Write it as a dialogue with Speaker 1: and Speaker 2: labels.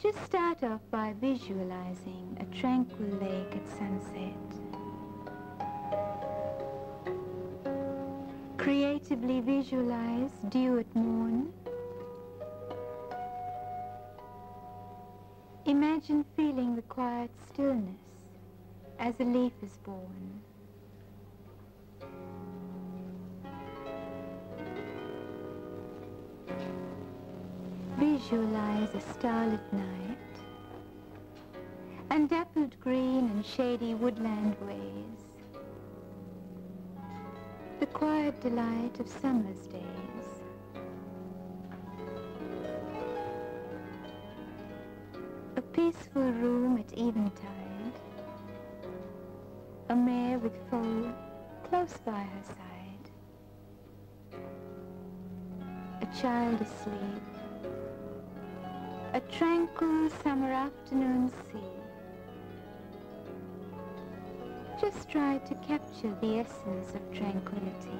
Speaker 1: just start off by visualizing a tranquil lake at sunset. Creatively visualize dew at morn. Imagine feeling the quiet stillness as a leaf is born. Visualize a starlit night and dappled green and shady woodland ways. The quiet delight of summer's days. A peaceful room at eventide. A mare with foal close by her side. A child asleep a tranquil summer afternoon sea. Just try to capture the essence of tranquility.